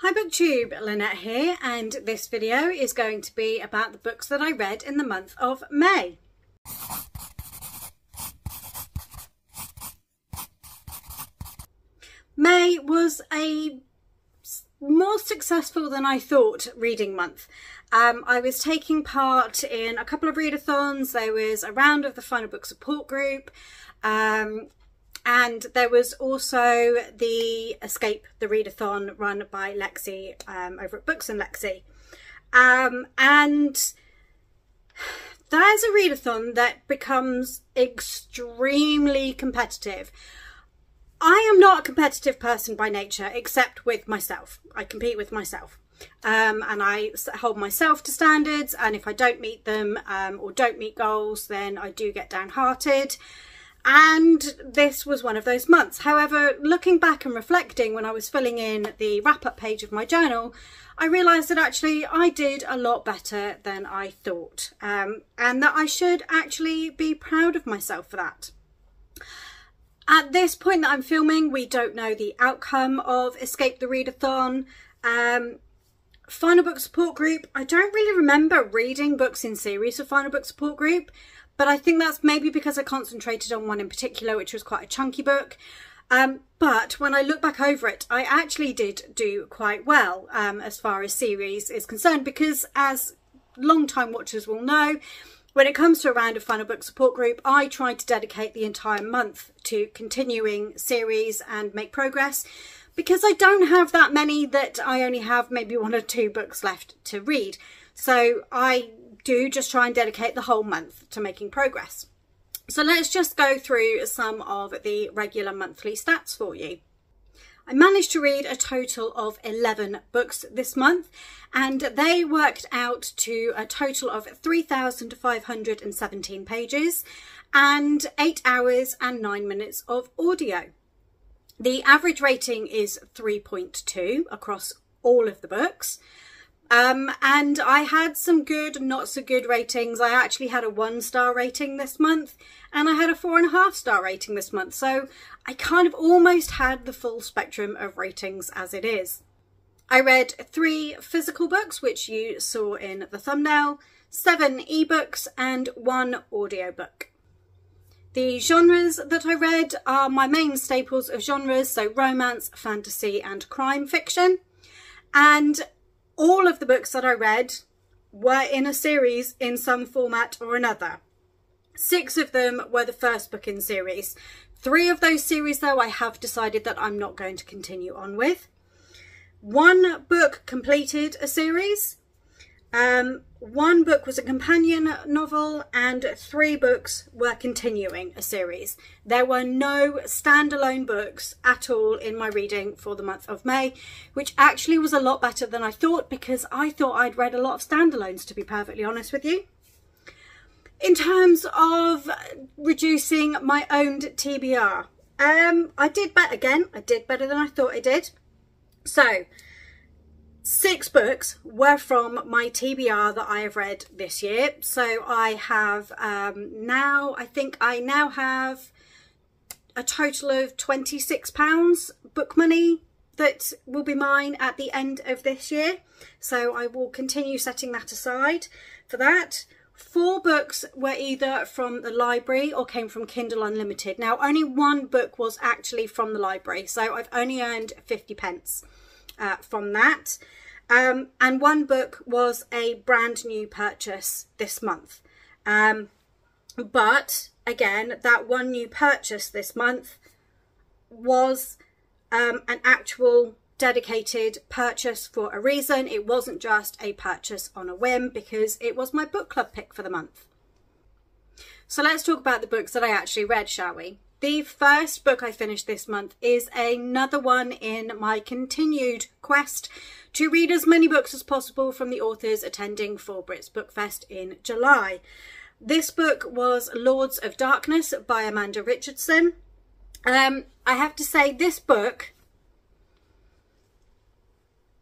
Hi BookTube, Lynnette here and this video is going to be about the books that I read in the month of May. May was a more successful than I thought reading month. Um, I was taking part in a couple of readathons, there was a round of the final book support group, um, and there was also the Escape the Readathon run by Lexi um, over at Books and Lexi. Um, and there's a readathon that becomes extremely competitive. I am not a competitive person by nature, except with myself. I compete with myself. Um, and I hold myself to standards, and if I don't meet them um, or don't meet goals, then I do get downhearted and this was one of those months. However, looking back and reflecting when I was filling in the wrap up page of my journal, I realised that actually I did a lot better than I thought um, and that I should actually be proud of myself for that. At this point that I'm filming, we don't know the outcome of Escape the Readathon. Um, Final Book Support Group, I don't really remember reading books in series of Final Book Support Group. But I think that's maybe because I concentrated on one in particular, which was quite a chunky book. Um, but when I look back over it, I actually did do quite well um, as far as series is concerned, because as long-time watchers will know, when it comes to a round of final book support group, I try to dedicate the entire month to continuing series and make progress because I don't have that many that I only have maybe one or two books left to read. So I do just try and dedicate the whole month to making progress. So let's just go through some of the regular monthly stats for you. I managed to read a total of 11 books this month and they worked out to a total of 3,517 pages and 8 hours and 9 minutes of audio. The average rating is 3.2 across all of the books um, and I had some good, not so good ratings. I actually had a one star rating this month and I had a four and a half star rating this month. So I kind of almost had the full spectrum of ratings as it is. I read three physical books, which you saw in the thumbnail, seven ebooks and one audiobook. The genres that I read are my main staples of genres, so romance, fantasy and crime fiction. And all of the books that I read were in a series in some format or another. Six of them were the first book in series. Three of those series, though, I have decided that I'm not going to continue on with. One book completed a series. Um, one book was a companion novel and three books were continuing a series. There were no standalone books at all in my reading for the month of May, which actually was a lot better than I thought because I thought I'd read a lot of standalones to be perfectly honest with you. In terms of reducing my owned TBR, um, I did better again. I did better than I thought I did. So six books were from my TBR that I have read this year. So I have um, now, I think I now have a total of £26 book money that will be mine at the end of this year. So I will continue setting that aside for that. Four books were either from the library or came from Kindle Unlimited. Now, only one book was actually from the library, so I've only earned 50 pence uh, from that. Um, and one book was a brand new purchase this month. Um, but again, that one new purchase this month was um, an actual dedicated purchase for a reason. It wasn't just a purchase on a whim because it was my book club pick for the month. So let's talk about the books that I actually read, shall we? The first book I finished this month is another one in my continued quest to read as many books as possible from the authors attending Four Brits Book Fest in July. This book was Lords of Darkness by Amanda Richardson. Um, I have to say this book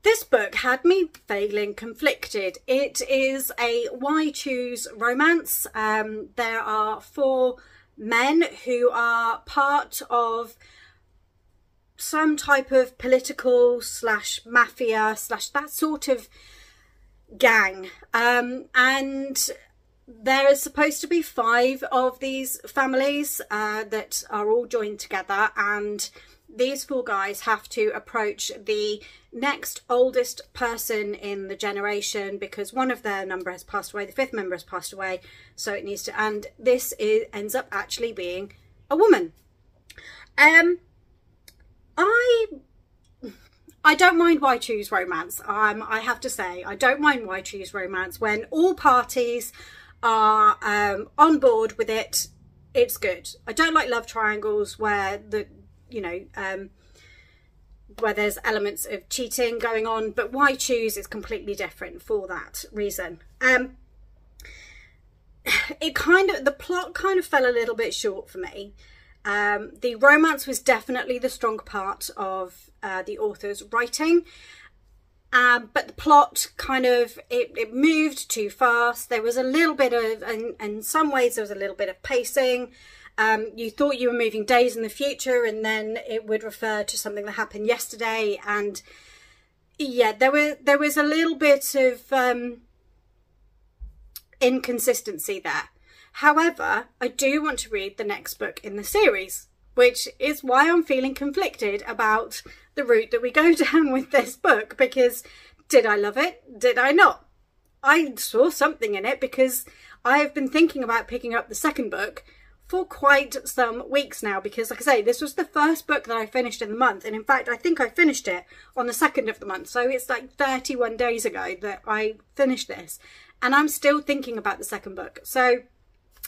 this book had me feeling conflicted. It is a why choose romance. Um, there are four men who are part of some type of political slash mafia slash that sort of gang. Um, and there is supposed to be five of these families uh, that are all joined together and these four guys have to approach the next oldest person in the generation because one of their number has passed away the fifth member has passed away so it needs to and this is, ends up actually being a woman um i I don't mind why choose romance. Um, I have to say, I don't mind why choose romance when all parties are um, on board with it. It's good. I don't like love triangles where the, you know, um, where there's elements of cheating going on, but why choose is completely different for that reason. Um, it kind of, the plot kind of fell a little bit short for me. Um, the romance was definitely the strong part of uh, the author's writing. Um, but the plot kind of it, it moved too fast. There was a little bit of, and in some ways, there was a little bit of pacing. Um, you thought you were moving days in the future, and then it would refer to something that happened yesterday. And yeah, there were there was a little bit of um, inconsistency there. However, I do want to read the next book in the series, which is why I'm feeling conflicted about the route that we go down with this book because did I love it? Did I not? I saw something in it because I have been thinking about picking up the second book for quite some weeks now because like I say this was the first book that I finished in the month and in fact I think I finished it on the second of the month so it's like 31 days ago that I finished this and I'm still thinking about the second book so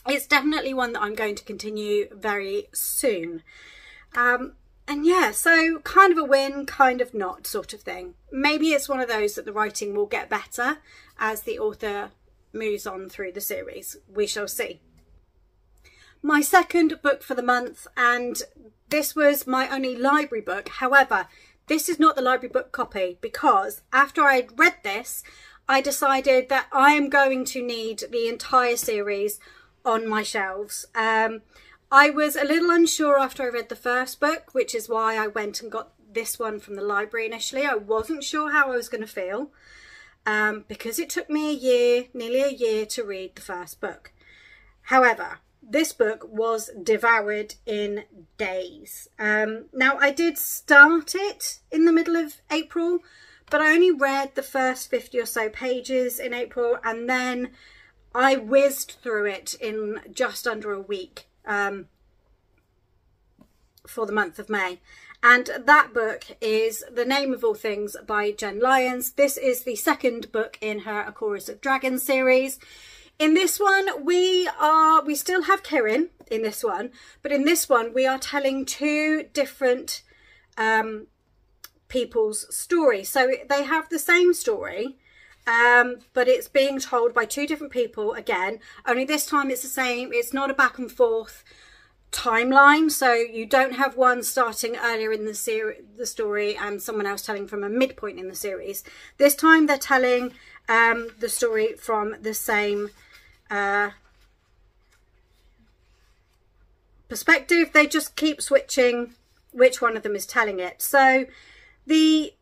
it's definitely one that I'm going to continue very soon. Um, and yeah, so kind of a win, kind of not sort of thing. Maybe it's one of those that the writing will get better as the author moves on through the series. We shall see. My second book for the month, and this was my only library book. However, this is not the library book copy because after I'd read this, I decided that I am going to need the entire series on my shelves. Um, I was a little unsure after I read the first book, which is why I went and got this one from the library initially. I wasn't sure how I was going to feel um, because it took me a year, nearly a year, to read the first book. However, this book was devoured in days. Um, now, I did start it in the middle of April, but I only read the first 50 or so pages in April and then I whizzed through it in just under a week um, for the month of May. And that book is The Name of All Things by Jenn Lyons. This is the second book in her A Chorus of Dragons series. In this one, we are, we still have Kihrin in this one, but in this one, we are telling two different um, people's stories. So they have the same story, um, but it's being told by two different people again. Only this time it's the same. It's not a back and forth timeline, so you don't have one starting earlier in the the story, and someone else telling from a midpoint in the series. This time they're telling um, the story from the same uh, perspective. They just keep switching which one of them is telling it. So the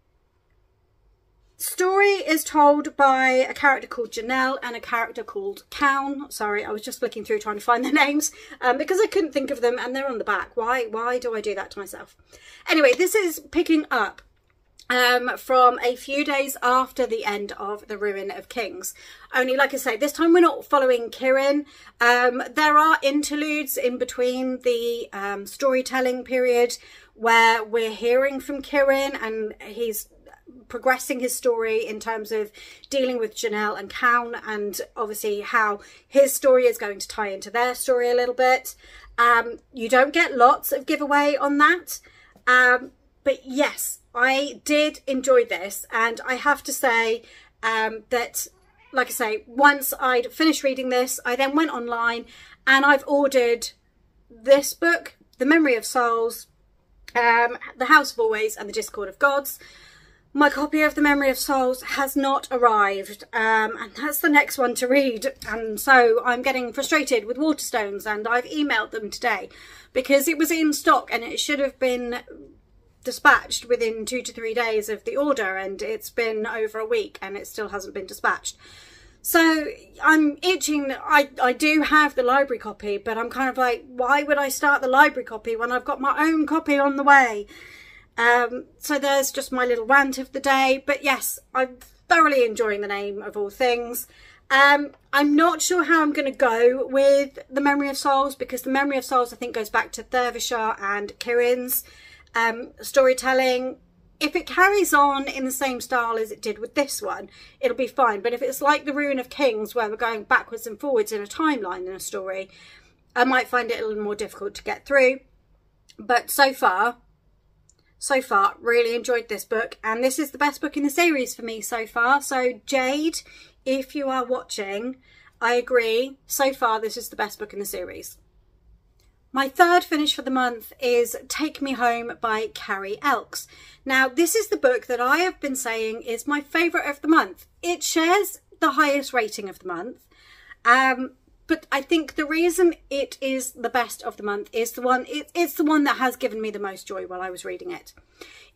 story is told by a character called Janelle and a character called Qown. Sorry, I was just flicking through trying to find their names um, because I couldn't think of them and they're on the back. Why, why do I do that to myself? Anyway, this is picking up um, from a few days after the end of the Ruin of Kings. Only, like I say, this time we're not following Kihrin. Um, there are interludes in between the um, storytelling period where we're hearing from Kihrin and he's progressing his story in terms of dealing with Janelle and Qown and obviously how his story is going to tie into their story a little bit. Um, you don't get lots of giveaway on that. Um, but yes, I did enjoy this and I have to say um, that, like I say, once I'd finished reading this, I then went online and I've ordered this book, The Memory of Souls, um, The House of Always and The Discord of Gods. My copy of The Memory of Souls has not arrived um, and that's the next one to read and so I'm getting frustrated with Waterstones and I've emailed them today because it was in stock and it should have been dispatched within two to three days of the order and it's been over a week and it still hasn't been dispatched. So I'm itching. I, I do have the library copy, but I'm kind of like, why would I start the library copy when I've got my own copy on the way? Um, so there's just my little rant of the day. But yes, I'm thoroughly enjoying the name of all things. Um, I'm not sure how I'm going to go with the Memory of Souls because the Memory of Souls I think goes back to Thurvishar and Kihrin's um, storytelling. If it carries on in the same style as it did with this one, it'll be fine. But if it's like the Ruin of Kings, where we're going backwards and forwards in a timeline in a story, I might find it a little more difficult to get through. But so far, so far, really enjoyed this book. And this is the best book in the series for me so far. So Jade, if you are watching, I agree. So far, this is the best book in the series. My third finish for the month is Take Me Home by Carrie Elks. Now, this is the book that I have been saying is my favourite of the month. It shares the highest rating of the month. Um, but I think the reason it is the best of the month is the one, it, it's the one that has given me the most joy while I was reading it.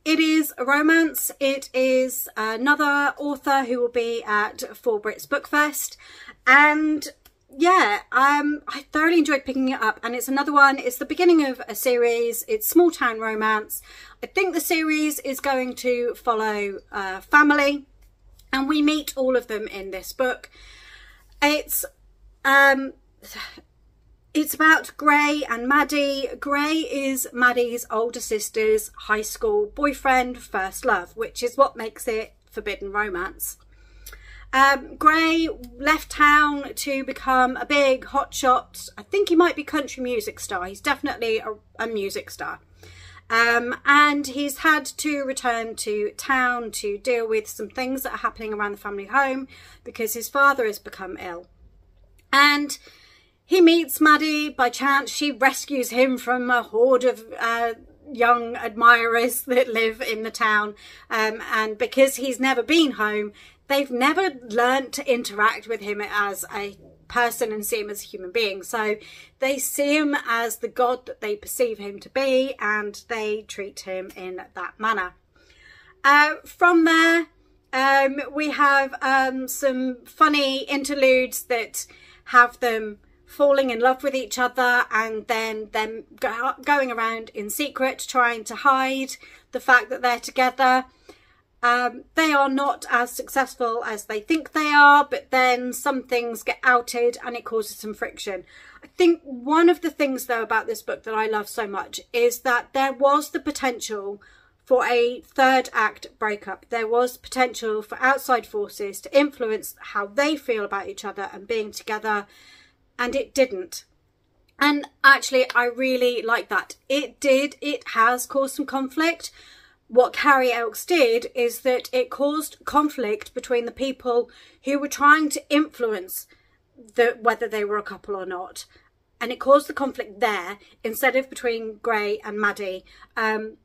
It is a romance. It is another author who will be at Four Brits Bookfest. And yeah, um, I thoroughly enjoyed picking it up and it's another one. It's the beginning of a series. It's small town romance. I think the series is going to follow a family and we meet all of them in this book. It's um, it's about Gray and Maddie. Gray is Maddie's older sister's high school boyfriend, first love, which is what makes it forbidden romance. Um, Gray left town to become a big hotshot. I think he might be country music star. He's definitely a, a music star. Um, and he's had to return to town to deal with some things that are happening around the family home because his father has become ill. And he meets Maddie by chance. She rescues him from a horde of uh, young admirers that live in the town. Um, and because he's never been home, they've never learned to interact with him as a person and see him as a human being. So they see him as the God that they perceive him to be and they treat him in that manner. Uh, from there, um, we have um, some funny interludes that have them falling in love with each other and then them go going around in secret trying to hide the fact that they're together um, they are not as successful as they think they are, but then some things get outed and it causes some friction. I think one of the things, though, about this book that I love so much is that there was the potential for a third act breakup. There was potential for outside forces to influence how they feel about each other and being together, and it didn't. And actually, I really like that. It did, it has caused some conflict, what Carrie Elks did is that it caused conflict between the people who were trying to influence the, whether they were a couple or not. And it caused the conflict there instead of between Gray and Maddie. Um,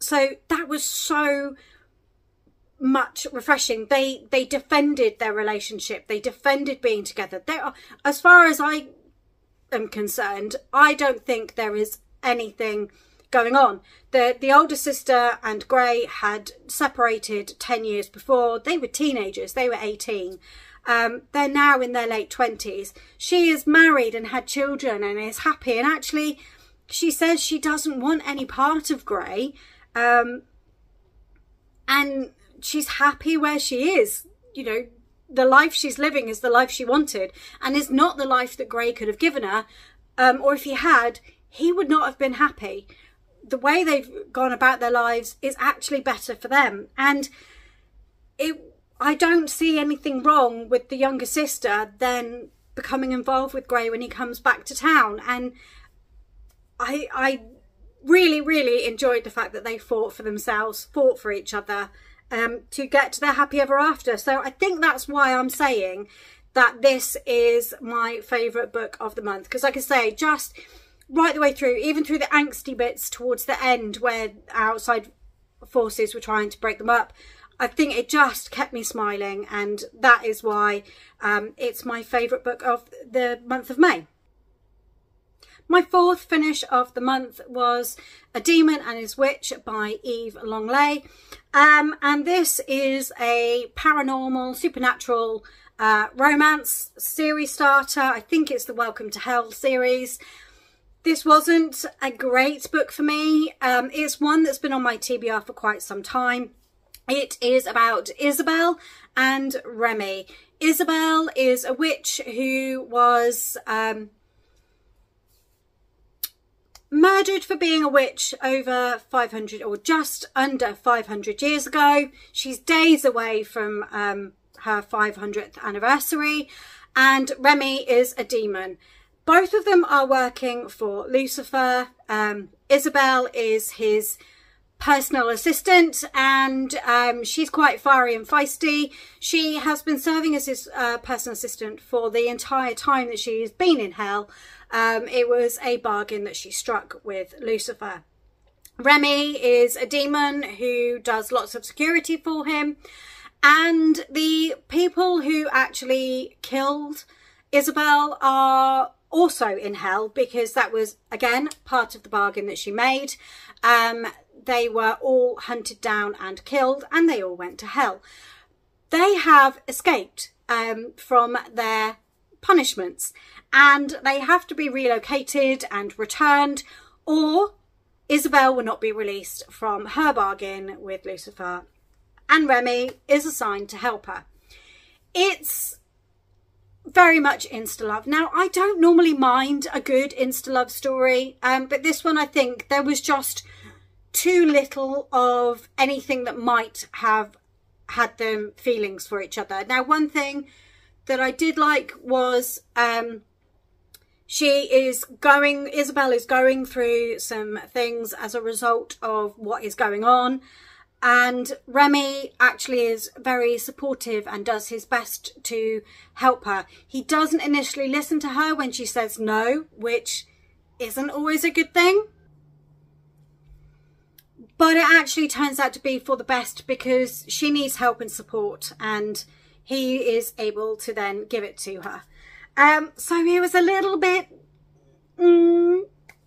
so that was so much refreshing. They they defended their relationship. They defended being together. They are, as far as I am concerned, I don't think there is anything going on. The the older sister and Gray had separated 10 years before. They were teenagers, they were 18. Um, they're now in their late 20s. She is married and had children and is happy. And actually, she says she doesn't want any part of Gray. Um, and she's happy where she is. You know, the life she's living is the life she wanted and is not the life that Gray could have given her. Um, or if he had, he would not have been happy the way they've gone about their lives is actually better for them. And it, I don't see anything wrong with the younger sister then becoming involved with Gray when he comes back to town. And I, I really, really enjoyed the fact that they fought for themselves, fought for each other um, to get to their happy ever after. So I think that's why I'm saying that this is my favourite book of the month. Because like I say, just right the way through, even through the angsty bits towards the end where outside forces were trying to break them up. I think it just kept me smiling, and that is why um, it's my favourite book of the month of May. My fourth finish of the month was A Demon and His Witch by Eve Langlais. Um, and this is a paranormal, supernatural uh, romance series starter. I think it's the Welcome to Hell series. This wasn't a great book for me. Um, it's one that's been on my TBR for quite some time. It is about Isabel and Remy. Isabel is a witch who was um, murdered for being a witch over 500 or just under 500 years ago. She's days away from um, her 500th anniversary and Remy is a demon. Both of them are working for Lucifer. Um, Isabel is his personal assistant and um, she's quite fiery and feisty. She has been serving as his uh, personal assistant for the entire time that she's been in hell um, it was a bargain that she struck with Lucifer. Remy is a demon who does lots of security for him. And the people who actually killed Isabel are also in hell because that was, again, part of the bargain that she made. Um, they were all hunted down and killed and they all went to hell. They have escaped um, from their punishments and they have to be relocated and returned or Isabel will not be released from her bargain with Lucifer and Remy is assigned to help her. It's very much insta love. Now, I don't normally mind a good insta love story, um, but this one I think there was just too little of anything that might have had them feelings for each other. Now, one thing that I did like was um, she is going, Isabel is going through some things as a result of what is going on. And Remy actually is very supportive and does his best to help her. He doesn't initially listen to her when she says no, which isn't always a good thing. But it actually turns out to be for the best because she needs help and support and he is able to then give it to her. Um, so he was a little bit, mm,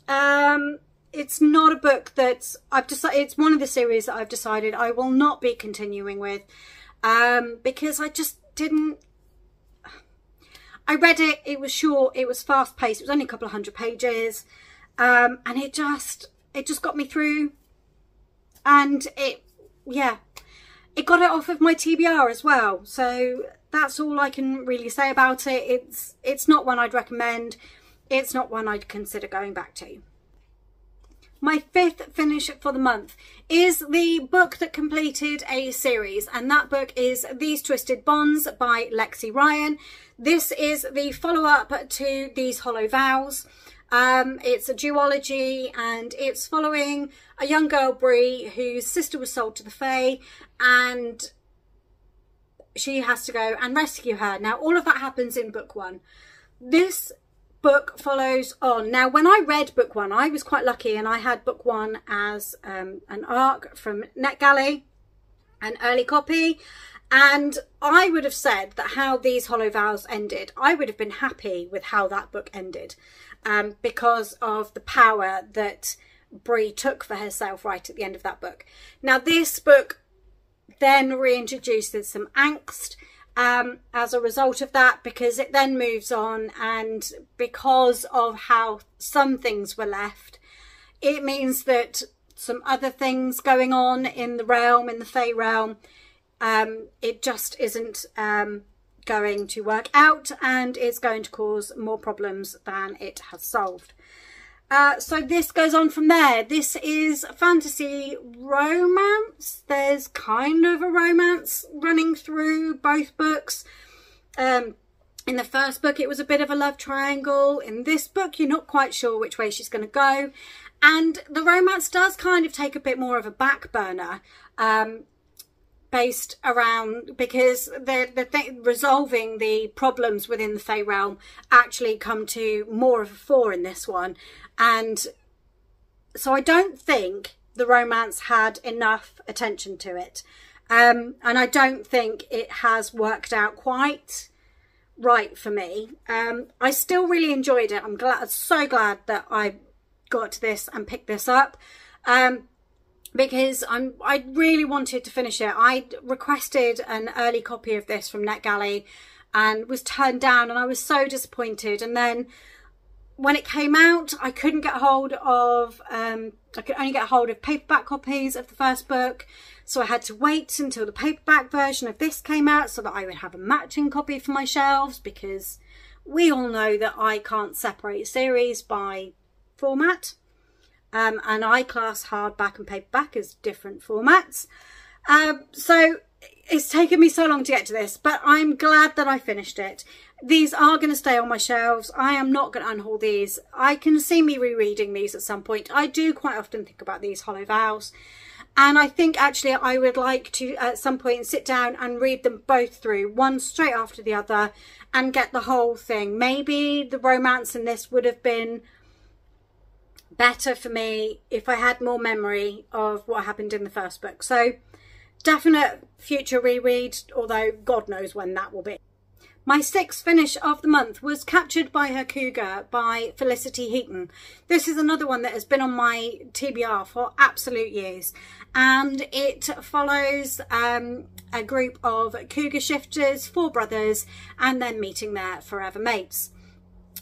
um, it's not a book that I've decided, it's one of the series that I've decided I will not be continuing with, um, because I just didn't, I read it, it was short, it was fast paced, it was only a couple of hundred pages, um, and it just, it just got me through, and it, yeah, it got it off of my TBR as well. So that's all I can really say about it. It's, it's not one I'd recommend. It's not one I'd consider going back to. My fifth finish for the month is the book that completed a series and that book is These Twisted Bonds by Lexi Ryan. This is the follow-up to These Hollow Vows. Um, it's a duology and it's following a young girl, Brie, whose sister was sold to the Fae and she has to go and rescue her. Now, all of that happens in book one. This book follows on. Now, when I read book one, I was quite lucky and I had book one as um, an ARC from NetGalley, an early copy. And I would have said that how these Hollow Vows ended, I would have been happy with how that book ended um, because of the power that Brie took for herself right at the end of that book. Now, this book then reintroduces some angst um, as a result of that because it then moves on and because of how some things were left, it means that some other things going on in the realm, in the Fey realm, um, it just isn't um, going to work out and it's going to cause more problems than it has solved. Uh, so this goes on from there. This is fantasy romance. There's kind of a romance running through both books. Um, in the first book, it was a bit of a love triangle. In this book, you're not quite sure which way she's going to go. And the romance does kind of take a bit more of a back burner. Um, based around because the the thing resolving the problems within the Fey realm actually come to more of a fore in this one, and so I don't think the romance had enough attention to it, um, and I don't think it has worked out quite right for me. Um, I still really enjoyed it. I'm glad, so glad that I got this and picked this up. Um, because I'm, I really wanted to finish it. I requested an early copy of this from NetGalley and was turned down and I was so disappointed. And then when it came out, I couldn't get hold of, um, I could only get hold of paperback copies of the first book. So I had to wait until the paperback version of this came out so that I would have a matching copy for my shelves because we all know that I can't separate series by format. Um, and I class hardback and paperback as different formats. Um, so it's taken me so long to get to this, but I'm glad that I finished it. These are going to stay on my shelves. I am not going to unhaul these. I can see me rereading these at some point. I do quite often think about these Hollow Vows. And I think actually I would like to at some point sit down and read them both through, one straight after the other, and get the whole thing. Maybe the romance in this would have been better for me if I had more memory of what happened in the first book. So definite future reread, although God knows when that will be. My sixth finish of the month was Captured by Her Cougar by Felicity Heaton. This is another one that has been on my TBR for absolute years and it follows um, a group of cougar shifters, four brothers, and then meeting their forever mates.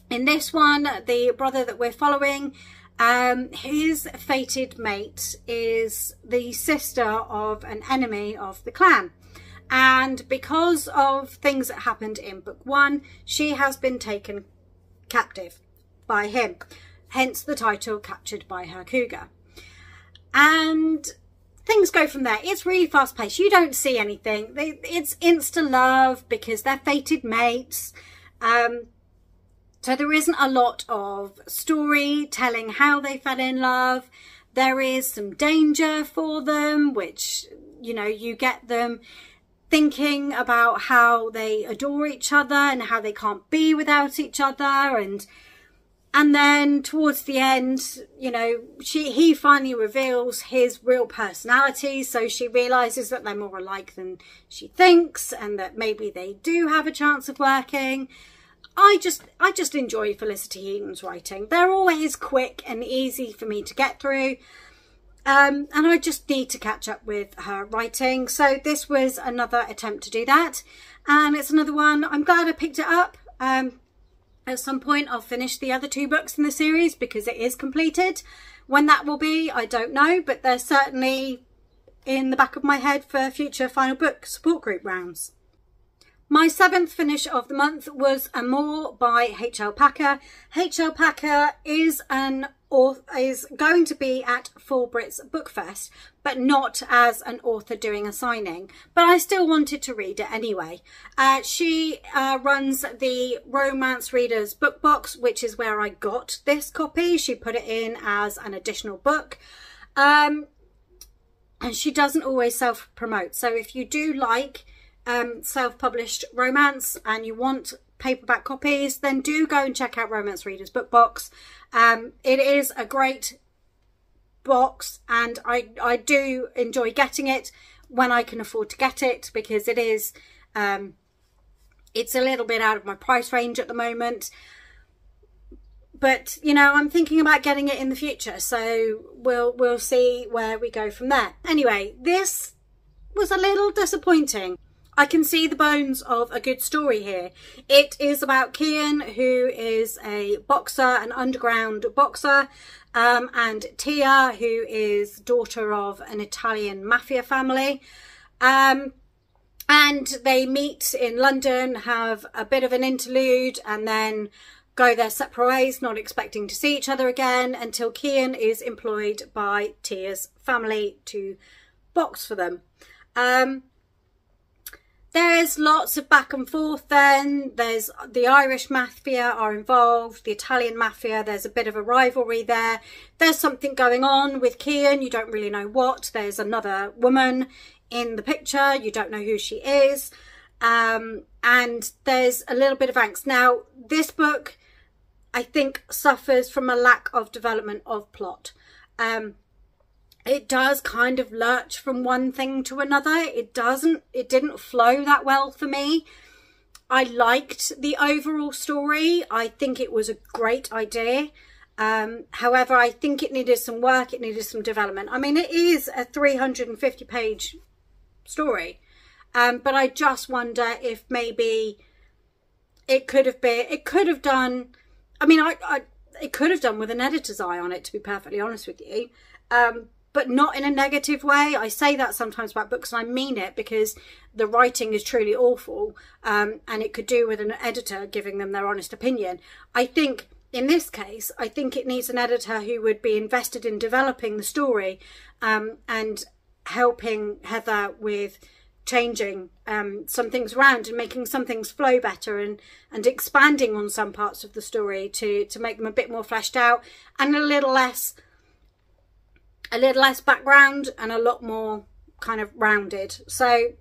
In this one, the brother that we're following, um, his fated mate is the sister of an enemy of the clan. And because of things that happened in book one, she has been taken captive by him. Hence the title Captured by Her Cougar. And things go from there. It's really fast paced. You don't see anything. It's insta love because they're fated mates. Um, so there isn't a lot of story telling how they fell in love. There is some danger for them, which, you know, you get them thinking about how they adore each other and how they can't be without each other. And and then towards the end you know she he finally reveals his real personality. So she realizes that they're more alike than she thinks and that maybe they do have a chance of working i just i just enjoy felicity heaton's writing they're always quick and easy for me to get through um, and I just need to catch up with her writing. So this was another attempt to do that. And it's another one. I'm glad I picked it up. Um, at some point, I'll finish the other two books in the series because it is completed. When that will be, I don't know, but they're certainly in the back of my head for future final book support group rounds. My seventh finish of the month was Amour by H.L. Packer. H.L. Packer is an is going to be at Four Brits Bookfest, but not as an author doing a signing. But I still wanted to read it anyway. Uh, she uh, runs the Romance Readers Book Box, which is where I got this copy. She put it in as an additional book. Um, and she doesn't always self-promote. So if you do like um, self-published romance and you want paperback copies, then do go and check out Romance Readers Book Box. Um, it is a great box and I, I do enjoy getting it when I can afford to get it because it is um, it's a little bit out of my price range at the moment. But you know I'm thinking about getting it in the future so we'll we'll see where we go from there. Anyway this was a little disappointing I can see the bones of a good story here. It is about Kian, who is a boxer, an underground boxer, um, and Tia, who is daughter of an Italian mafia family. Um, and they meet in London, have a bit of an interlude, and then go their separate ways, not expecting to see each other again until Kian is employed by Tia's family to box for them. Um, there's lots of back and forth then. There's the Irish mafia are involved, the Italian mafia, there's a bit of a rivalry there. There's something going on with Kian, you don't really know what. There's another woman in the picture, you don't know who she is. Um, and there's a little bit of angst. Now, this book, I think, suffers from a lack of development of plot. Um, it does kind of lurch from one thing to another. It doesn't, it didn't flow that well for me. I liked the overall story. I think it was a great idea. Um, however, I think it needed some work, it needed some development. I mean, it is a 350 page story, um, but I just wonder if maybe it could have been, it could have done, I mean, I, I it could have done with an editor's eye on it, to be perfectly honest with you. Um, but not in a negative way. I say that sometimes about books and I mean it because the writing is truly awful um, and it could do with an editor giving them their honest opinion. I think in this case, I think it needs an editor who would be invested in developing the story um, and helping Heather with changing um, some things around and making some things flow better and and expanding on some parts of the story to to make them a bit more fleshed out and a little less a little less background and a lot more kind of rounded so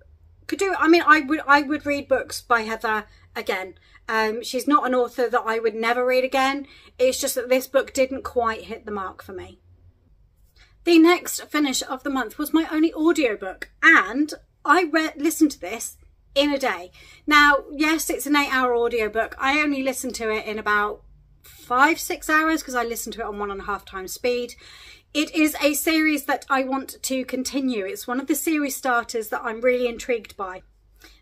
could do i mean i would i would read books by heather again um, she's not an author that i would never read again it's just that this book didn't quite hit the mark for me the next finish of the month was my only audiobook and I read listened to this in a day. Now, yes, it's an eight hour audiobook. I only listened to it in about five, six hours because I listened to it on one and a half times speed. It is a series that I want to continue. It's one of the series starters that I'm really intrigued by.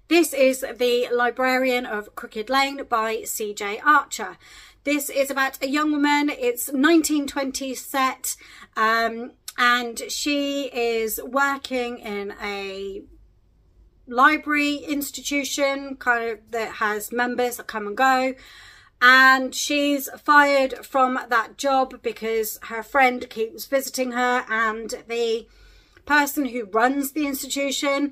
This is The Librarian of Crooked Lane by CJ Archer. This is about a young woman. It's 1920s set um, and she is working in a library institution kind of that has members that come and go and she's fired from that job because her friend keeps visiting her and the person who runs the institution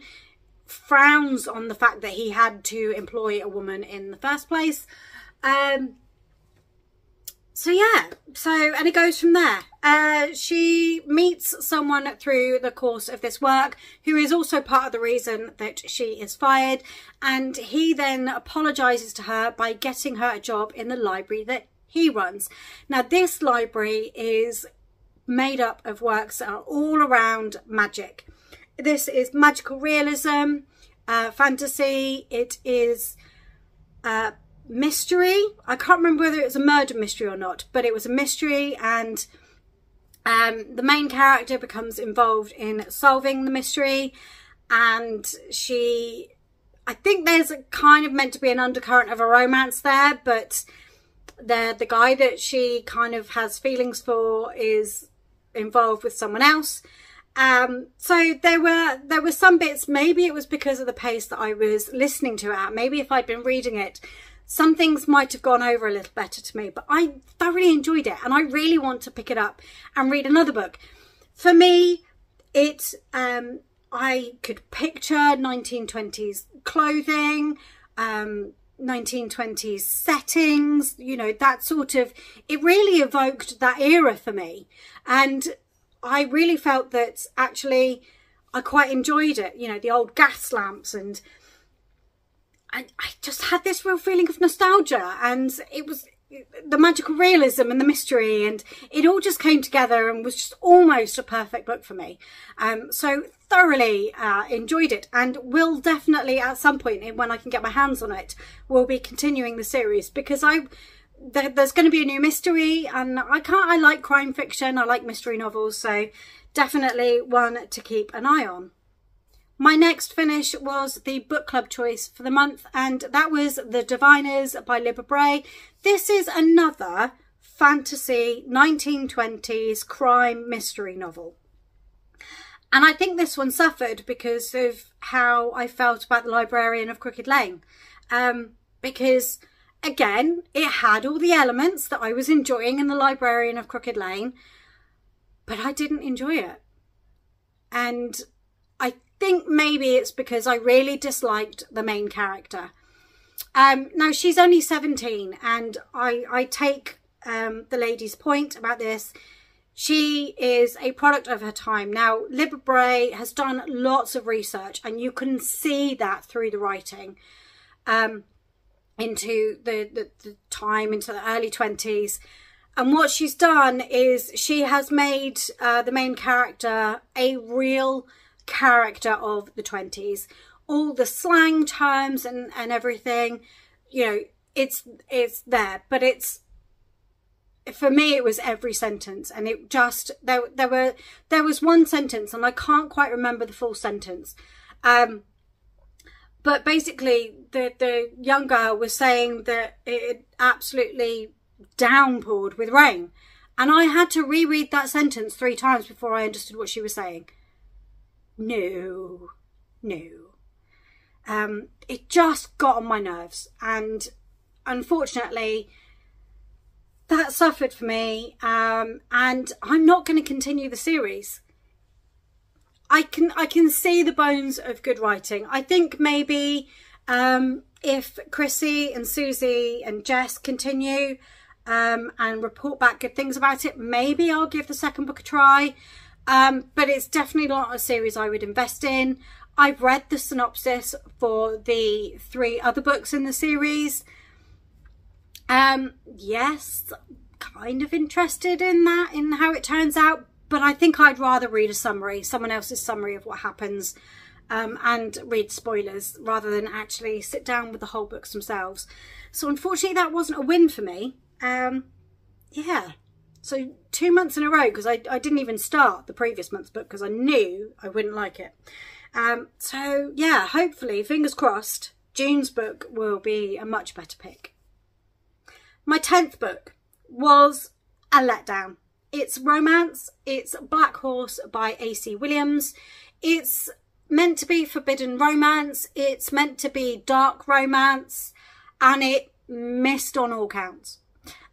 frowns on the fact that he had to employ a woman in the first place. Um, so yeah. So and it goes from there. Uh, she meets someone through the course of this work who is also part of the reason that she is fired. And he then apologizes to her by getting her a job in the library that he runs. Now this library is made up of works that are all around magic. This is magical realism uh, fantasy. It is uh, mystery. I can't remember whether it was a murder mystery or not, but it was a mystery and um, the main character becomes involved in solving the mystery and she, I think there's a kind of meant to be an undercurrent of a romance there, but the, the guy that she kind of has feelings for is involved with someone else. Um, so there were there were some bits. Maybe it was because of the pace that I was listening to it at. Maybe if I'd been reading it, some things might have gone over a little better to me, but I thoroughly enjoyed it and I really want to pick it up and read another book. For me, it um, I could picture 1920s clothing, um, 1920s settings, you know, that sort of, it really evoked that era for me. And I really felt that actually I quite enjoyed it, you know, the old gas lamps and I, I just had this real feeling of nostalgia and it was the magical realism and the mystery and it all just came together and was just almost a perfect book for me. Um, so thoroughly uh, enjoyed it and will definitely at some point when I can get my hands on it will be continuing the series because I there, there's going to be a new mystery and I can't I like crime fiction I like mystery novels so definitely one to keep an eye on my next finish was the book club choice for the month, and that was The Diviners by Libba Bray. This is another fantasy 1920s crime mystery novel. And I think this one suffered because of how I felt about The Librarian of Crooked Lane. Um, because, again, it had all the elements that I was enjoying in The Librarian of Crooked Lane, but I didn't enjoy it. And think maybe it's because I really disliked the main character. Um, now she's only 17 and I, I take um, the lady's point about this. She is a product of her time. Now, Libba Bray has done lots of research and you can see that through the writing um, into the, the, the time, into the early 20s. And what she's done is she has made uh, the main character a real character of the 20s. All the slang terms and, and everything you know, it's it's there, but it's for me it was every sentence and it just there there were there was one sentence and I can't quite remember the full sentence. Um but basically the the young girl was saying that it absolutely downpoured with rain. And I had to reread that sentence three times before I understood what she was saying. No, no. Um, it just got on my nerves. And unfortunately, that suffered for me. Um, and I'm not going to continue the series. I can I can see the bones of good writing. I think maybe um, if Chrissy and Susie and Jess continue um, and report back good things about it, maybe I'll give the second book a try. Um, but it's definitely not a series I would invest in. I've read the synopsis for the three other books in the series. Um, yes, kind of interested in that, in how it turns out, but I think I'd rather read a summary, someone else's summary of what happens, um, and read spoilers rather than actually sit down with the whole books themselves. So unfortunately, that wasn't a win for me. Um, yeah. So two months in a row because I, I didn't even start the previous month's book because I knew I wouldn't like it. Um, so yeah, hopefully, fingers crossed, June's book will be a much better pick. My 10th book was a letdown. It's romance. It's Black Horse by A.C. Williams. It's meant to be forbidden romance. It's meant to be dark romance. And it missed on all counts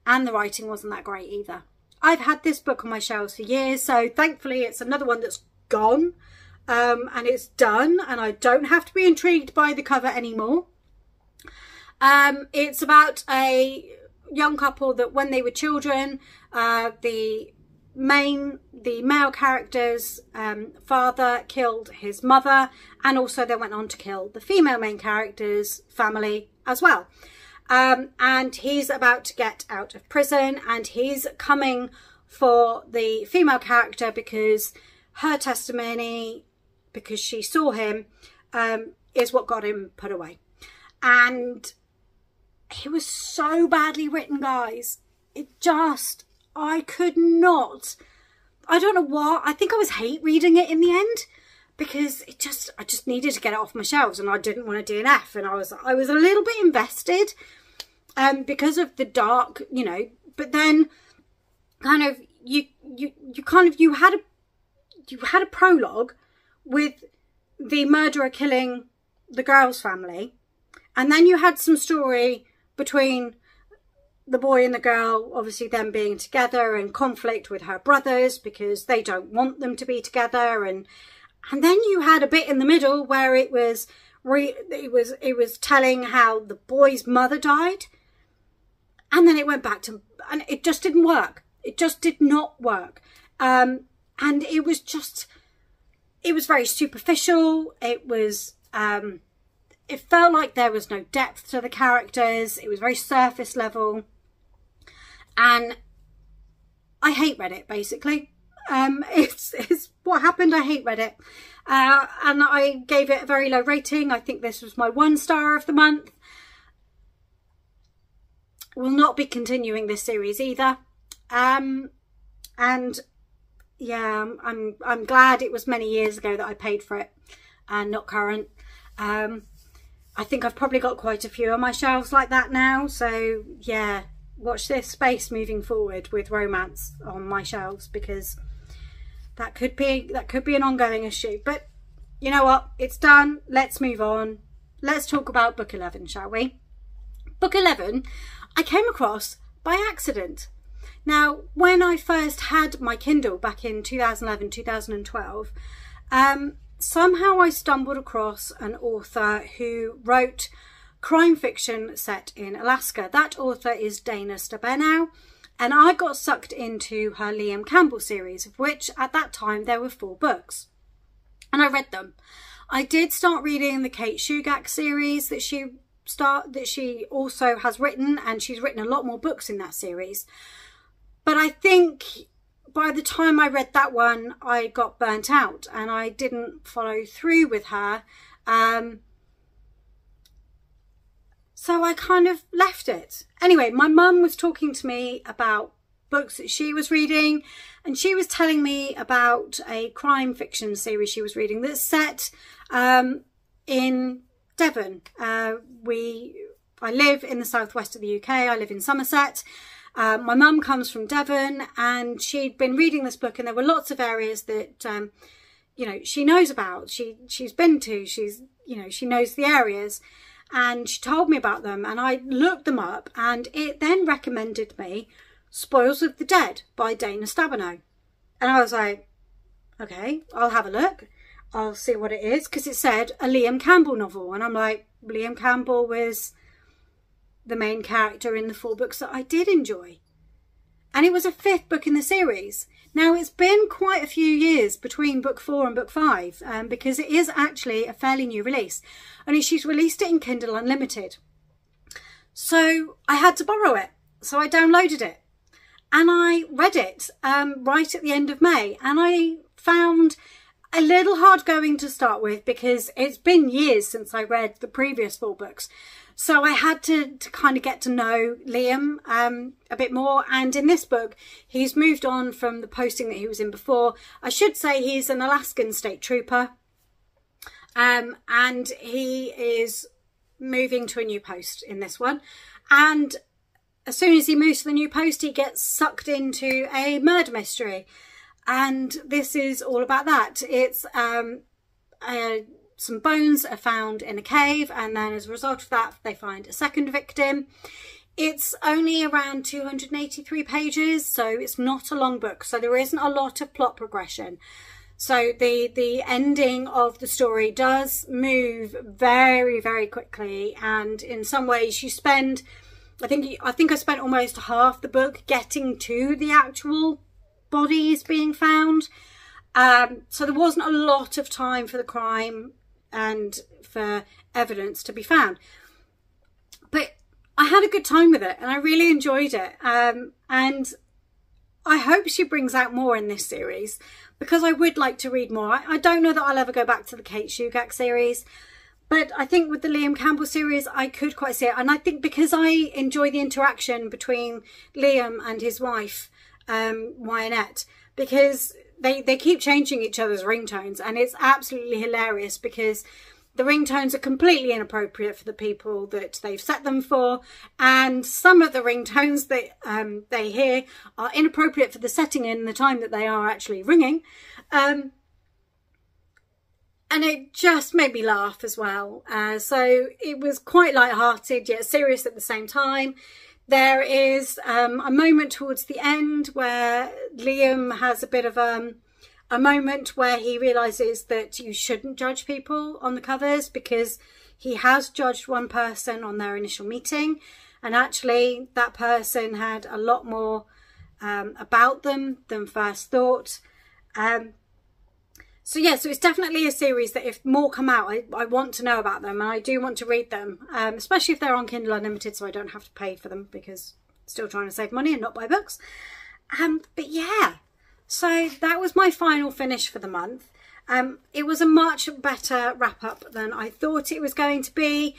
and the writing wasn't that great either. I've had this book on my shelves for years, so thankfully it's another one that's gone um, and it's done, and I don't have to be intrigued by the cover anymore. Um, it's about a young couple that when they were children, uh, the main, the male character's um, father killed his mother, and also they went on to kill the female main character's family as well. Um, and he's about to get out of prison and he's coming for the female character because her testimony, because she saw him, um, is what got him put away. And he was so badly written, guys. It just, I could not. I don't know what. I think I was hate reading it in the end because it just I just needed to get it off my shelves and I didn't want to DNF and I was I was a little bit invested um because of the dark you know but then kind of you you you kind of you had a you had a prologue with the murderer killing the girl's family and then you had some story between the boy and the girl obviously them being together and conflict with her brothers because they don't want them to be together and and then you had a bit in the middle where it was re- it was it was telling how the boy's mother died, and then it went back to and it just didn't work. It just did not work, um, and it was just it was very superficial. It was um, it felt like there was no depth to the characters. It was very surface level, and I hate Reddit basically. Um, it's, it's what happened. I hate Reddit. Uh, and I gave it a very low rating. I think this was my one star of the month. Will not be continuing this series either. Um, and yeah, I'm I'm glad it was many years ago that I paid for it and not current. Um, I think I've probably got quite a few on my shelves like that now. So yeah, watch this space moving forward with romance on my shelves because that could be that could be an ongoing issue. But you know what? It's done. Let's move on. Let's talk about book 11, shall we? Book 11, I came across by accident. Now, when I first had my Kindle back in 2011, 2012, um, somehow I stumbled across an author who wrote crime fiction set in Alaska. That author is Dana Stabenow, and I got sucked into her Liam Campbell series, of which at that time there were four books. And I read them. I did start reading the Kate Shugak series that she start that she also has written, and she's written a lot more books in that series. But I think by the time I read that one, I got burnt out and I didn't follow through with her. Um, So I kind of left it. Anyway, my mum was talking to me about books that she was reading and she was telling me about a crime fiction series she was reading that's set um, in Devon. Uh, we, I live in the southwest of the UK. I live in Somerset. Uh, my mum comes from Devon and she'd been reading this book and there were lots of areas that, um, you know, she knows about. She, she's been to, she's, you know, she knows the areas and she told me about them and I looked them up and it then recommended me Spoils of the Dead by Dana Stabenow. And I was like, okay, I'll have a look. I'll see what it is because it said a Liam Campbell novel. And I'm like, Liam Campbell was the main character in the four books that I did enjoy. And it was a fifth book in the series. Now, it's been quite a few years between book four and book five um, because it is actually a fairly new release. Only she's released it in Kindle Unlimited. So I had to borrow it. So I downloaded it and I read it um, right at the end of May. And I found a little hard going to start with because it's been years since I read the previous four books. So I had to, to kind of get to know Liam um, a bit more. And in this book, he's moved on from the posting that he was in before. I should say he's an Alaskan state trooper. Um, and he is moving to a new post in this one. And as soon as he moves to the new post, he gets sucked into a murder mystery. And this is all about that. It's um, a some bones are found in a cave and then as a result of that they find a second victim. It's only around 283 pages so it's not a long book so there isn't a lot of plot progression. So the the ending of the story does move very very quickly and in some ways you spend I think I think I spent almost half the book getting to the actual bodies being found. Um, so there wasn't a lot of time for the crime and for evidence to be found. But I had a good time with it and I really enjoyed it. Um, and I hope she brings out more in this series because I would like to read more. I, I don't know that I'll ever go back to the Kate Shugak series, but I think with the Liam Campbell series, I could quite see it. And I think because I enjoy the interaction between Liam and his wife, um, Wyanet, because they, they keep changing each other's ringtones and it's absolutely hilarious because the ringtones are completely inappropriate for the people that they've set them for and some of the ringtones that um, they hear are inappropriate for the setting in the time that they are actually ringing. Um, and it just made me laugh as well. Uh, so it was quite light-hearted yet serious at the same time there is um, a moment towards the end where Liam has a bit of um, a moment where he realizes that you shouldn't judge people on the covers because he has judged one person on their initial meeting and actually that person had a lot more um, about them than first thought. Um, so yeah, so it's definitely a series that if more come out, I, I want to know about them and I do want to read them, um, especially if they're on Kindle Unlimited so I don't have to pay for them because I'm still trying to save money and not buy books. Um, but yeah, so that was my final finish for the month. Um, it was a much better wrap up than I thought it was going to be.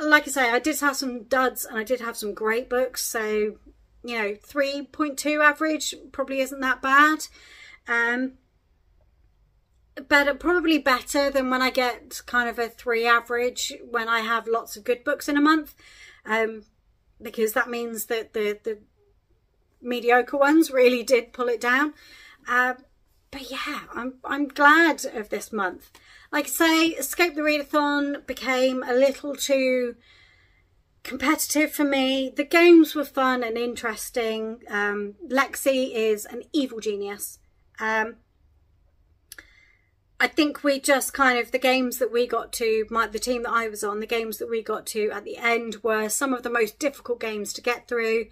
Like I say, I did have some duds and I did have some great books. So, you know, 3.2 average probably isn't that bad. Um, better probably better than when I get kind of a three average when I have lots of good books in a month. Um, because that means that the the mediocre ones really did pull it down. Uh, but yeah I'm, I'm glad of this month. Like I say Escape the Readathon became a little too competitive for me. The games were fun and interesting. Um, Lexi is an evil genius. Um, I think we just kind of the games that we got to, my, the team that I was on, the games that we got to at the end were some of the most difficult games to get through.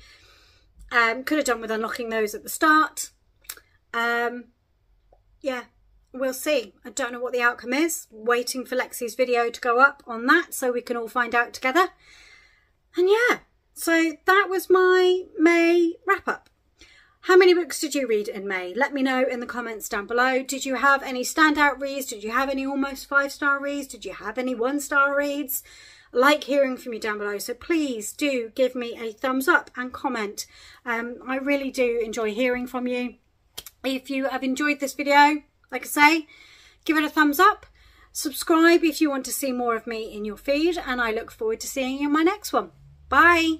Um, could have done with unlocking those at the start. Um, yeah, we'll see. I don't know what the outcome is. Waiting for Lexi's video to go up on that so we can all find out together. And yeah, so that was my May wrap up. How many books did you read in May? Let me know in the comments down below. Did you have any standout reads? Did you have any almost five star reads? Did you have any one star reads? like hearing from you down below. So please do give me a thumbs up and comment. Um, I really do enjoy hearing from you. If you have enjoyed this video, like I say, give it a thumbs up. Subscribe if you want to see more of me in your feed. And I look forward to seeing you in my next one. Bye.